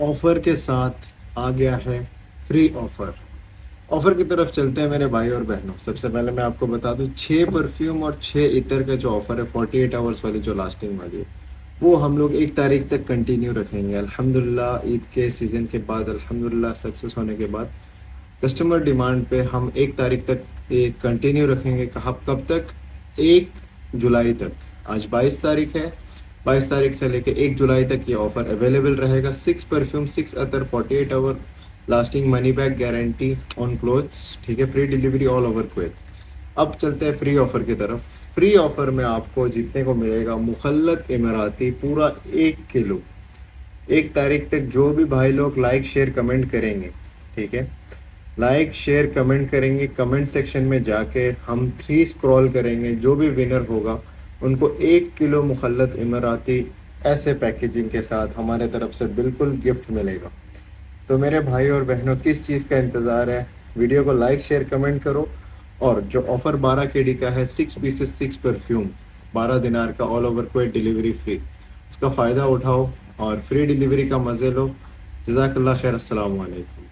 Offer के साथ आ गया है फ्री ऑफ़र ऑफ़र की तरफ़ चलते हैं मेरे भाई और बहनों। सबसे पहले मैं आपको बता दूँ, छह परफ्यूम और छह इतर का जो ऑफ़र है 48 आवर्स वाली जो लास्टिंग वाली है, वो हम लोग एक तारीख तक कंटिन्यू रखेंगे। अल्हम्दुलिल्लाह, ईद के सीज़न के बाद, अल्हम्दुलिल्लाह सक्सेस होने के बाद कस्टमर डिमांड पे हम एक तारीख तक एक कंटिन्यू रखेंगे। कब कब तक? एक जुलाई तक। आज 22 तारीख है 22 तारीख से लेके एक जुलाई तक ये ऑफ़र अवेलेबल रहेगा। Six perfume six other 48 hour lasting money back guarantee on clothes ठीक है? Free delivery all over Kuwait अब चलते हैं फ्री ऑफ़र की तरफ़। फ्री ऑफ़र में आपको जीतने को मिलेगा मुखलत इमराती पूरा एक किलो। एक तारीख तक जो भी भाई लोग लाइक शेयर कमेंट करेंगे, ठीक है? लाइक शेयर कमेंट करेंगे। कमेंट सेक्शन में जाके हम थ्री स्क्रॉल करेंगे। जो भी विनर होगा उनको एक किलो मुखलत इमराती ऐसे पैकेजिंग के साथ हमारे तरफ़ से बिल्कुल गिफ्ट मिलेगा। तो मेरे भाई और बहनों, किस चीज़ का इंतज़ार है? वीडियो को लाइक, शेयर, कमेंट करो। और जो ऑफ़र 12 के डी का है सिक्स पीसेस सिक्स परफ्यूम 12 दिनार का ऑल ओवर कोई डिलीवरी फ्री उसका फ़ायदा उठाओ और फ्री डिलीवरी का मज़े लो। जजाकल्ला खैर वालेकुम